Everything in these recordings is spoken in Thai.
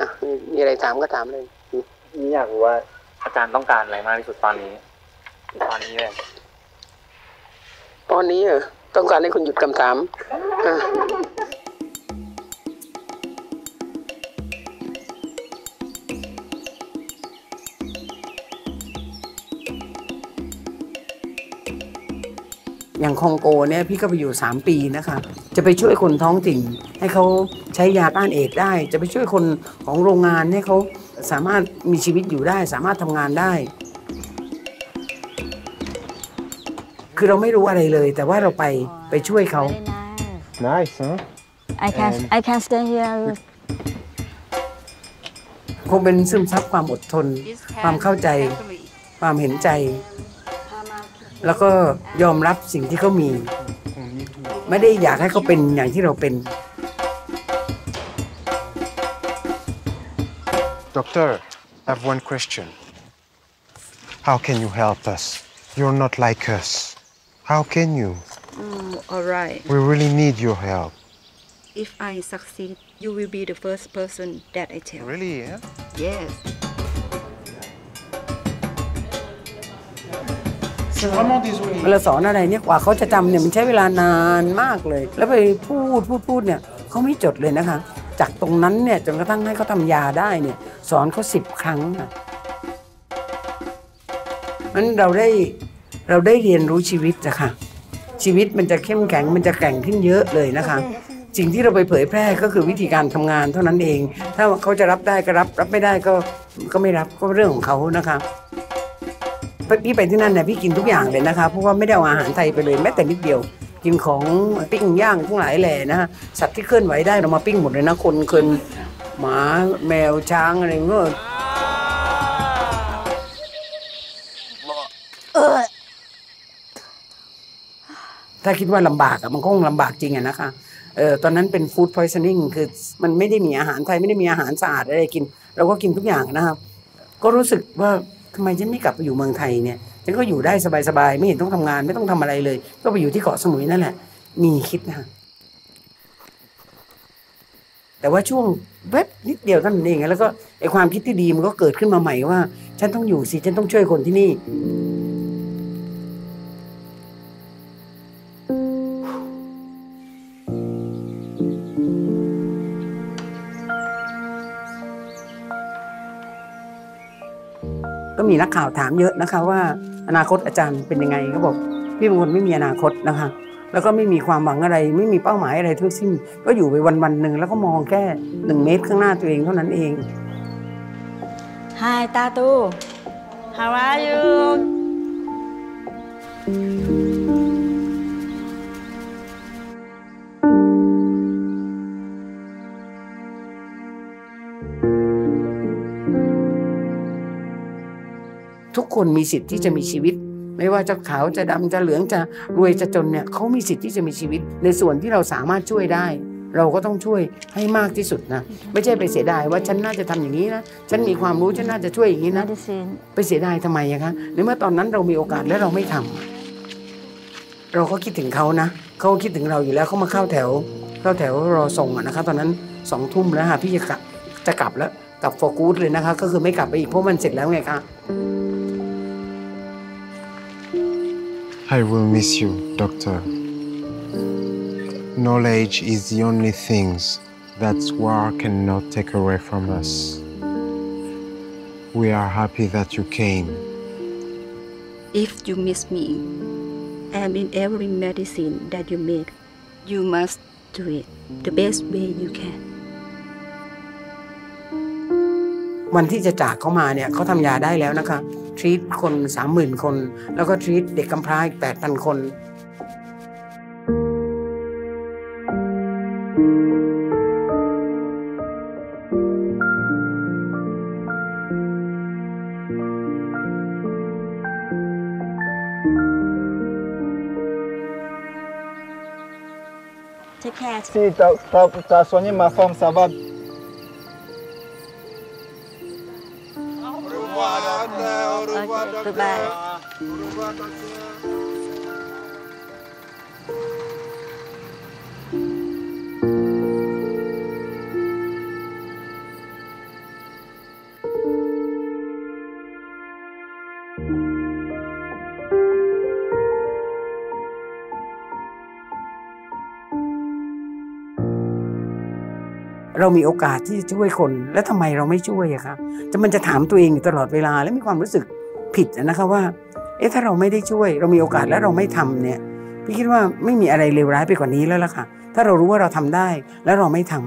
อะมีมีอะไรถามก็ถามเลยนี่อยากรู้ว่าอาจารย์ต้องการอะไรมากที่สุดตอนนี้ ตอนนี้เลยตอนนี้เหรอต้องการให้คุณหยุดคำถาม อะอย่างคองโกเนี่ยพี่ก็ไปอยู่ 3 ปีนะคะจะไปช่วยคนท้องถิ่น ให้เขาใช้ยาต้านเอดส์ได้ จะไปช่วยคนของโรงงานให้เขาสามารถมีชีวิตอยู่ได้ สามารถทำงานได้ คือเราไม่รู้อะไรเลย แต่ว่าเราไปไปช่วยเขา Very nice. Nice, huh? I can And- I can stand here. คงเป็นซึมซับความอดทน ความเข้าใจ ความเห็นใจ แล้วก็ยอมรับสิ่งที่เขามี ไม่ได้อยากให้เขาเป็นอย่างที่เราเป็น Doctor, I have one question. How can you help us? You're not like us. How can you? All right. We really need your help. If I succeed, you will be the first person that I tell. Really, yeah? Yes. เวลาสอนอะไรเนี่ยกว่าเขาจะจำเนี่ยมันใช้เวลานานมากเลย แล้วไปพูดพูดพูดเนี่ยเขาไม่จดเลยนะคะ จากตรงนั้นเนี่ยจนกระทั่งให้เขาทำยาได้เนี่ยสอนเขาสิบครั้งค่ะมันเราได้เราได้เรียนรู้ชีวิตอะค่ะ ชีวิตมันจะเข้มแข็งมันจะแกร่งขึ้นเยอะเลยนะคะ สิ่งที่เราไปเผยแพร่ก็คือวิธีการทำงานเท่านั้นเอง ถ้าเขาจะรับได้ก็รับ รับไม่ได้ก็ก็ไม่รับก็เรื่องของเขานะคะ พี่ไปที่นั่นเนี่ยพี่กินทุกอย่างเลยนะคะเพราะว่าไม่ได้เอาอาหารไทยไปเลยแม้แต่นิดเดียว กินของปิ้งย่างทั้งหลายแหล่นะฮะสัตว์ที่เคลื่อนไหวได้เรามาปิ้งหมดเลยนะคนเคินหมาแมวช้างอะไรเงี้ยถ้าคิดว่าลำบากอะมันก็คงลำบากจริงอะนะคะเออตอนนั้นเป็นฟู้ดพอยซันิ่งคือมันไม่ได้มีอาหารไทยไม่ได้มีอาหารสะอาดอะไรกิน เราก็กินทุกอย่างนะครับ ก็รู้สึกว่า ทำไมฉันไม่กลับไปอยู่เมืองไทยเนี่ยฉันก็อยู่ได้สบายๆไม่เห็นต้องทำงานไม่ต้องทำอะไรเลย ก็ไปอยู่ที่เกาะสมุยนั่นแหละ มีคิดนะ แต่ว่าช่วงแวบนิดเดียวท่านั้นเองแล้วก็ไอความคิดที่ดีมันก็เกิดขึ้นมาใหม่ว่า ฉันต้องอยู่สิฉันต้องช่วยคนที่นี่ มีนักข่าวถามเยอะนะคะว่าอนาคตอาจารย์เป็นยังไงก็บอกพี่บางคนไม่มีอนาคตนะคะ แล้วก็ไม่มีความหวังอะไร ไม่มีเป้าหมายอะไรทั้งสิ้น ก็อยู่ไปวันวันหนึ่งแล้วก็มองแค่หนึ่งเมตรข้างหน้าตัวเองเท่านั้นเอง Hi, Tatu. How are you? ทุกคนมีสิทธิ์ที่จะมีชีวิต ไม่ว่าจะขาวจะดำจะเหลืองจะรวยจะจนเนี่ยเขามีสิทธิ์ที่จะมีชีวิต ในส่วนที่เราสามารถช่วยได้ เราก็ต้องช่วยให้มากที่สุดนะ ไม่ใช่ไปเสียดายว่าฉันน่าจะทำอย่างนี้นะฉันมีความรู้ฉันน่าจะช่วยอย่างนี้นะไปเสียดายทำไมอะคะในเมื่อตอนนั้นเรามีโอกาสและเราไม่ทำเราก็คิดถึงเขานะเขาคิดถึงเราอยู่แล้วเขามาเข้าแถวเข้าแถวรอส่งอะนะคะตอนนั้นสองทุ่มแล้วค่ะพี่จะกลับจะกลับแล้วกลับฟอร์กูดเลยนะคะ ก็คือไม่กลับไปอีกเพราะมันเสร็จแล้วไงคะ I will miss you, Doctor. Knowledge is the only things that war cannot take away from us. We are happy that you came. If you miss me, and in every medicine that you make, you must do it the best way you can. วันที่จะจากเขามาเนี่ยเขาทำยาได้แล้วนะคะ ทรีตคนสามหมื่นคน แล้วก็ทรีตเด็กกำพร้าอีกแปดพันคน Take care. Si tu as, soigné ma femme, ça va. Goodbye. เรามีโอกาสที่จะช่วยคน แล้วทำไมเราไม่ช่วยอะครับจะมันจะถามตัวเองอยู่ตลอดเวลาและมีความรู้สึก ผิดนะคะว่า เอ๊ะถ้าเราไม่ได้ช่วย เรามีโอกาสแล้วเราไม่ทำเนี่ยพี่คิดว่าไม่มีอะไรเลวร้ายไปกว่านี้แล้วล่ะค่ะ ถ้าเรารู้ว่าเราทำได้แล้วเราไม่ทำ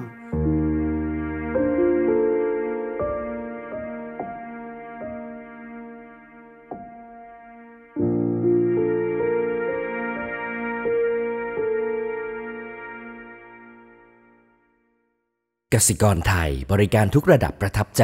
กสิกรไทยบริการทุกระดับประทับใจ